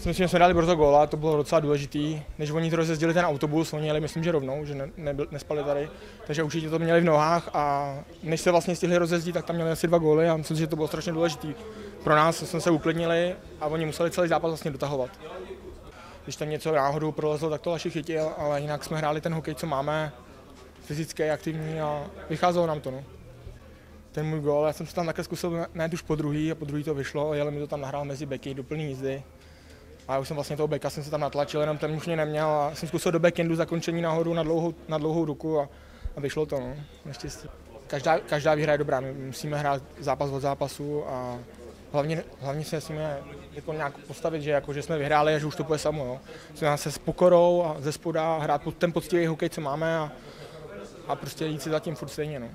si myslím, že jsme dali brzo góla, to bylo docela důležitý. Než oni to rozjezdili ten autobus, oni jeli myslím, že rovnou, že ne, nebyl, nespali tady, takže určitě to měli v nohách a než se vlastně stihli rozjezdit, tak tam měli asi dva góly a myslím, že to bylo strašně důležitý. Pro nás jsme se uklidnili a oni museli celý zápas vlastně dotahovat. Když tam něco náhodou prolezlo, tak to Laši chytil, ale jinak jsme hráli ten hokej, co máme, fyzický, aktivní a vycházelo nám to. No. Ten můj gól, já jsem se tam také zkusil ne už po druhý a po druhý to vyšlo, jel mi to tam nahrál mezi beky do plný jízdy. A já už jsem vlastně toho beka jsem se tam natlačil, jenom ten už mě neměl a jsem zkusil do backendu zakončení nahoru na dlouhou, na dlouhou ruku a, a vyšlo to, no, naštěstí. Každá, každá výhra je dobrá, my musíme hrát zápas od zápasu a hlavně, hlavně se musíme jako nějak postavit, že, jako, že jsme vyhráli a že už to bude samo. Jo. Musíme se s pokorou a ze spoda hrát ten poctivý hokej, co máme a, a prostě jít si zatím furt stejně. No.